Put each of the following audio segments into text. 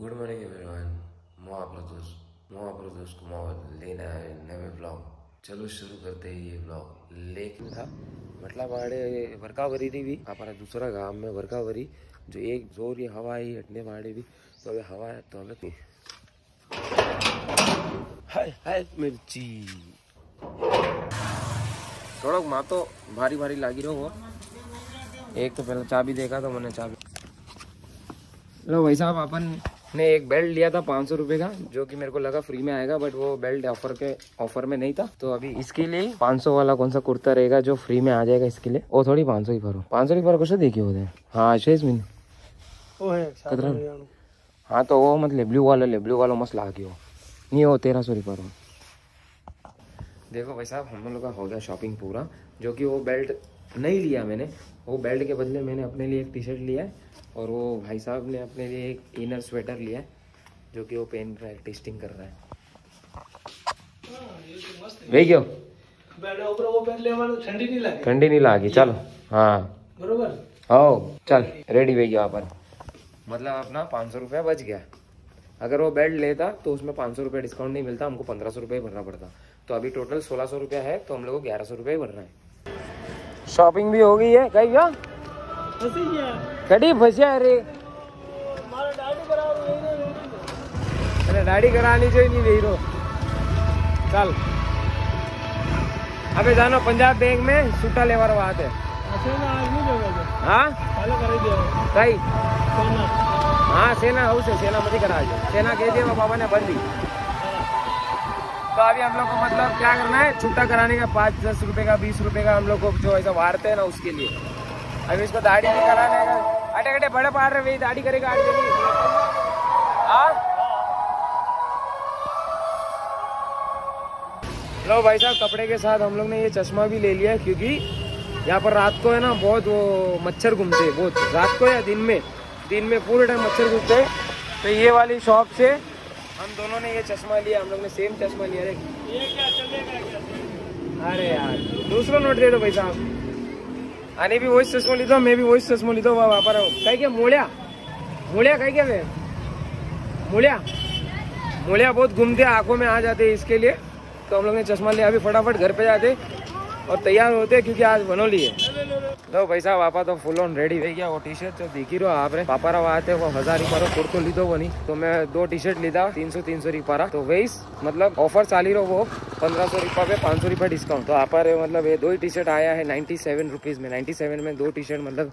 Good morning everyone मैं आपका दोस्त मैं आपका दोस्त कुमार लेना है नए ब्लॉग चलो शुरू करते हैं ये ब्लॉग लेकिन था। मतलब वाड़े वर्कावरी थी भी। हमारा दूसरा गाँव में वर्कावरी जो एक ज़ोर ये हवा आई हटने वाड़े भी। तो अभी हवा है तो हमें हाय हाय, मिर्ची। थोड़ा माँ तो भारी भारी लागी रहो। एक तो पहले चाबी देखा तो मैंने चाबी। लो भाई साहब, अपन ने एक बेल्ट लिया था पाँच सौ रुपये का जो कि मेरे को लगा फ्री में आएगा बट वो बेल्ट ऑफ़र के ऑफ़र में नहीं था। तो अभी इसके लिए पाँच सौ वाला कौन सा कुर्ता रहेगा जो फ्री में आ जाएगा इसके लिए? वो थोड़ी पाँच सौ ही भरो। पाँच सौ ही भरो कैसे देखिए होते हैं। हाँ मीन कतरा। हाँ तो वो मत ले ब्लू वाला ले ब्लू वाला मस्त ला हो नहीं वो तेरह सौ रुपये देखो भाई साहब हम लोग का हो गया शॉपिंग पूरा जो कि वो बेल्ट नहीं लिया मैंने। वो बेल्ट के बदले मैंने अपने लिए एक टी शर्ट लिया है और वो भाई साहब ने अपने लिए एक इनर स्वेटर लिया है जो कि वो पहन रहा है। टेस्टिंग कर रहा है वे क्यों ठंडी नहीं लगे। ठंडी नहीं लागी चलो। हाँ। बरोबर? आओ चल रेडी वे गया अपन मतलब अपना पाँच सौ रुपया बच गया। अगर वो बेल्ट लेता तो उसमें पाँच सौ रुपया डिस्काउंट नहीं मिलता हमको पंद्रह सौ रुपये भरना पड़ता। तो अभी टोटल सोलह सौ रुपया है तो हम लोग को ग्यारह सौ रुपये भरना है। शॉपिंग भी हो गई है कहीं क्या कड़ी फंसिया अरे। अरे दाढ़ी करानी चाहिए नहीं रही रो चल। अबे जानो पंजाब बैंक में सूटा लेवर बात है। हाँ? कई हाँ सेना। हाउस है सेना मत करा सेना कह दिया बाबा ने बंदी तो अभी हम लोग को मतलब क्या करना है? छुट्टा कराने का पाँच दस रुपए का, बीस रुपए का हम लोग को जो ऐसा वारते हैं ना उसके लिए। अभी इसको दाढ़ी नहीं कराने का अटे अटे बड़े पार रहे वही दाढ़ी करेगा आगे हाँ? लो भाई साहब, कपड़े के साथ हम लोग ने ये चश्मा भी ले लिया क्योंकि यहाँ पर रात को है ना बहुत वो मच्छर घूमते हैं, बहुत। रात को या दिन में? दिन में पूरे टाइम मच्छर घूमते हैं। तो ये वाली शॉप से हम दोनों ने ये चश्मा लिया, हम लोग ने सेम चश्मा लिया अरे यार, दूसरा नोट दे दो भाई साहब। अरे भी वही चश्मा लीधो मैं भी वही चश्मा लीधो वहाँ पर कहीं क्या, मोड़िया? मोड़िया कहीं क्या वे? मोड़िया? मोड़िया बहुत घूमते, आँखों में आ जाते इसके लिए। तो हम लोग ने चश्मा लिया, अभी फटाफट घर पे जाते और तैयार होते हैं क्योंकि आज बनोली है। तो रेडी हो गया वो टी शर्ट जो दिखी रहो आप रे। पापा रहा आते वो हज़ार रुपये कुर्तो लीधो वो नहीं। तो मैं दो टी शर्ट लीधा, तीन सौ तीन सौ रुपया तो वही मतलब ऑफ़र चाली रहो वो, पंद्रह सौ रुपये पे पाँच सौ रुपया डिस्काउंट तो आप मतलब ये दो ही टी शर्ट आया है नाइन्टी सेवन रुपीज़ में। नाइन्टी सेवन में दो टी शर्ट मतलब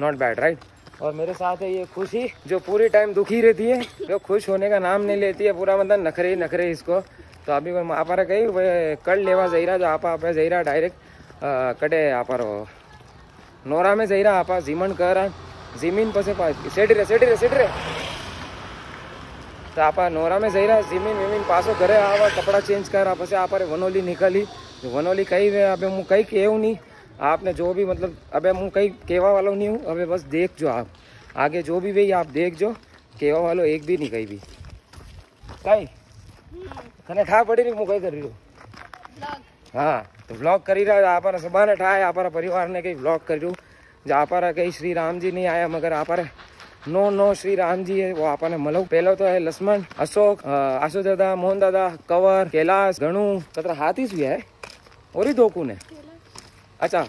नॉट बैड राइट और मेरे साथ है ये खुशी, जो पूरी टाइम दुखी रहती है, जो खुश होने का नाम नहीं लेती है, पूरा मतलब नखरे ही नखरे इसको। तो अभी मैं आप कही कल लेवा जईरा जो आप आप जईरा डायरेक्ट कटे आप नोरा में जईरा आप, जीमन कर जीमीन पसे सेठी रे सेठी रे सेठी रे। तो आप नोरा में जईरा जीमीन वीमीन पासो करे आवा, कपड़ा चेंज कर आप आप वनोली निकली। वनोली कही वे, अबे मुँह कही केव नहीं आपने जो भी मतलब अबे मुँह कहीं केवा वालों नहीं हूँ, अबे बस देख जो आप। आगे जो भी वही आप देख जो, केवा वालों एक भी नहीं कहीं भी। कहीं? कने ठा पड़ी नहीं मुकई कर रही हो हाँ तो ब्लॉग करी रहा आप सबान ठा है आप परिवार ने कई ब्लॉग कर रही जो आप कई श्री राम जी नहीं आया मगर आप नो नो श्री राम जी है वो आपने मलो पहलो तो है लक्ष्मण अशोक आशु दादा मोहन दादा कंवर कैलाश गणु तथा हाथी भी है और ही दो कौन है अच्छा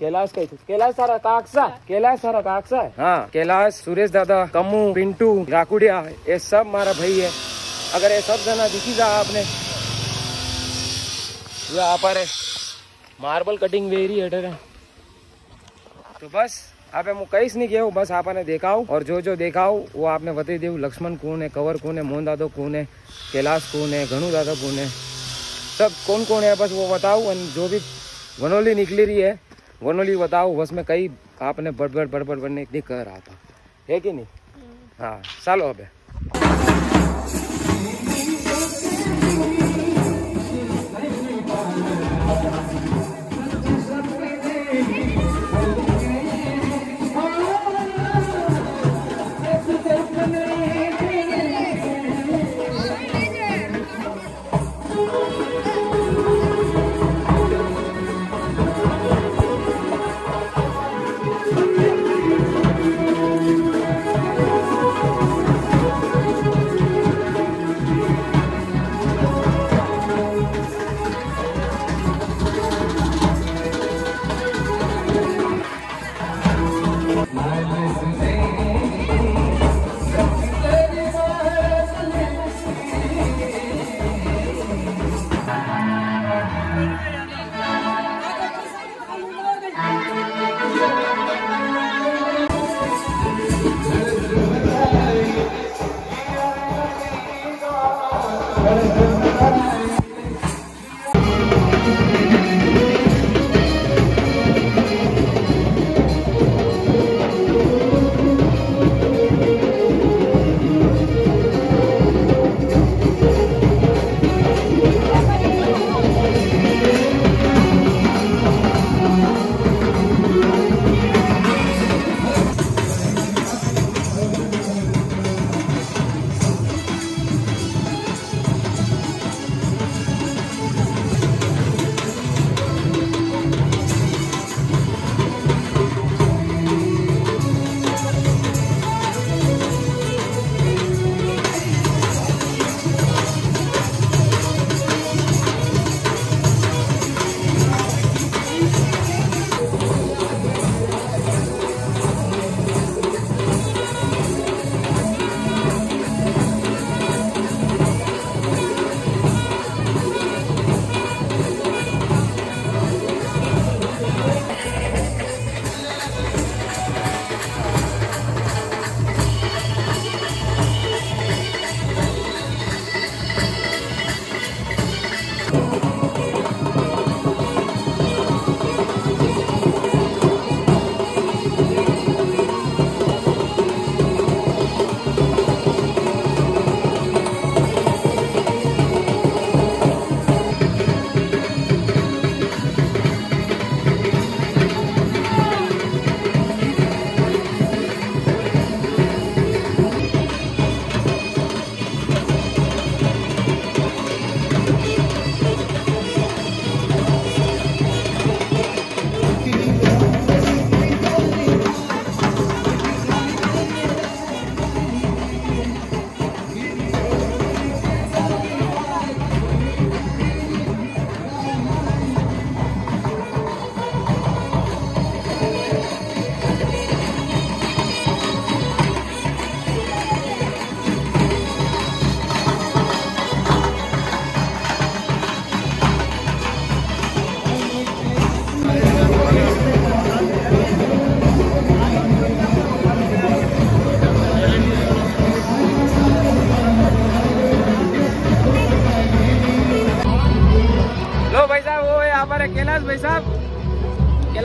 कैलाश कही कैलाश सारा काकसा कैलाश सारा काकसा है हाँ कैलाश सुरेश दादा कमू पिंटू राकुडिया सब मारा भाई अगर ये सब जना दिखी जा आपने ये आप आ रहे मार्बल कटिंग वेरी हटर है तो बस आप कहीं कई नहीं गया बस आपने देखा हो और जो जो देखा हो वो आपने बताई दे लक्ष्मण कौन है कवर कौन है मोहन दादो कौन है कैलाश कौन है घणु दादा कौन है। सब कौन कौन है बस वो बताओ जो भी वनोली निकली रही है वनोली बताओ बस में कई आपने बड़बड़ बड़बड़ बनने इतनी कह रहा था। है कि नहीं? हम्म। हाँ चलो अभी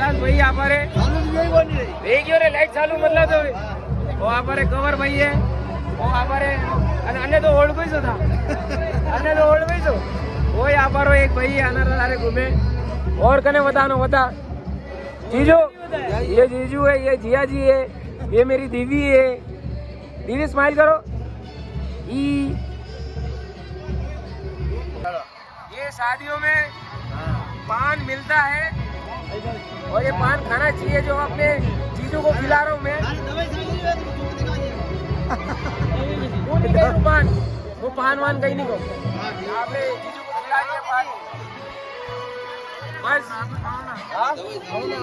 कैलाश भाई यहाँ पर है एक ही लाइट चालू मतलब तो वो यहाँ पर है कवर भाई है वो यहाँ पर है અને અન્ય તો ઓળખું છું था અન્ય तो ઓળખું છું वो यहाँ पर हो एक भाई है अनर सारे घूमे और कने बतानो बता जीजू ये जीजू है ये जिया जी है ये मेरी दीदी है दीदी स्माइल करो ई ये शादियों में पान मिलता है और ये पान खाना चाहिए जो अपने जीजू को खिला रहा हूँ मैं। वो नहीं गई पान? वो पान वान कहीं नहीं को आपने जीजू को खिला दिया पान। बस।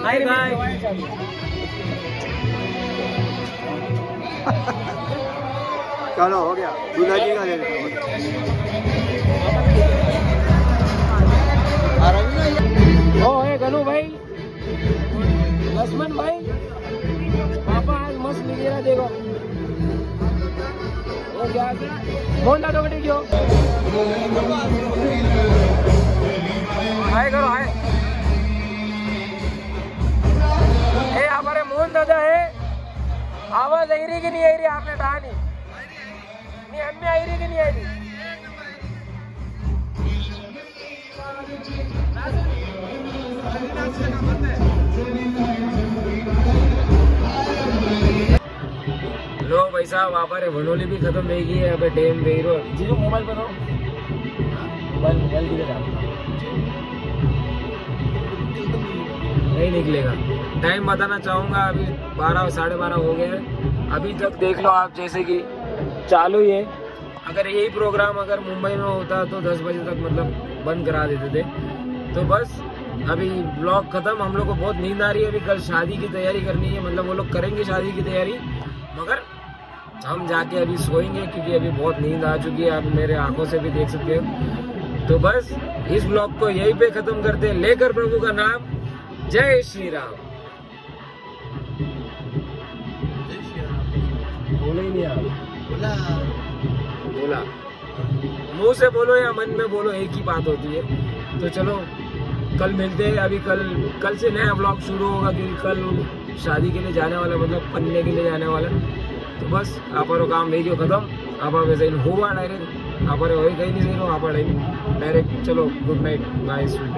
हाय गाय चलो हो गया। दूल्हा जी का गनू भाई लक्ष्मण भाई, पापा आज मस्त निकलेगा देखो। फ़ोन दादो कटी क्यों हाय करो, हाय। हमारे मोहन दादा है। आवाज़ आई रही कि नहीं आई रही? आपने कहा नहीं। नहीं हमें आई रही कि नहीं आई रही? लो भाई साहब भी खत्म की है अबे डैम गई जीजू मोबाइल बताओ मोबाइल मोबाइल नहीं निकलेगा। टाइम बताना चाहूँगा, अभी बारह, साढ़े बारह हो गए हैं। अभी तक देख लो आप, जैसे कि चालू ही है। अगर यही प्रोग्राम अगर मुंबई में होता तो दस बजे तक मतलब बंद करा देते थे। तो बस अभी ब्लॉग खत्म हम लोग को बहुत नींद आ रही है। अभी कल शादी की तैयारी करनी है मतलब वो लोग करेंगे शादी की तैयारी। मगर हम जाके अभी सोएँगे क्योंकि अभी बहुत नींद आ चुकी है। आप मेरे आँखों से भी देख सकते हो। तो बस इस ब्लॉग को यहीं पे खत्म करते हैं। लेकर प्रभु का नाम जय श्री राम। बोले नहीं आप। बोला। बोला। मुँह से बोलो या मन में बोलो एक ही बात होती है। तो चलो कल मिलते हैं, अभी कल कल से नया ब्लॉग शुरू होगा क्योंकि कल शादी के लिए जाने वाला मतलब पन्ने के लिए जाने वाला। तो बस, आप काम भेजो खत्म। आप वैसे होगा डायरेक्ट आप वही कहीं नहीं देखो आप डायरेक्ट चलो गुड नाइट बाय स्वीट